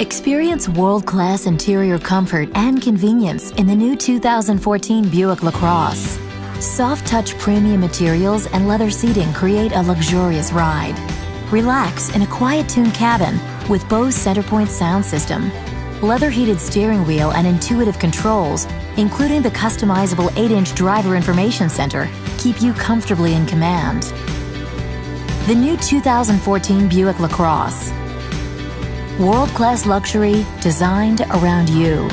Experience world-class interior comfort and convenience in the new 2014 Buick LaCrosse. Soft touch premium materials and leather seating create a luxurious ride. Relax in a quiet-tuned cabin with Bose Centerpoint sound system. Leather heated steering wheel and intuitive controls, including the customizable 8-inch driver information center, keep you comfortably in command. The new 2014 Buick LaCrosse. World-class luxury designed around you.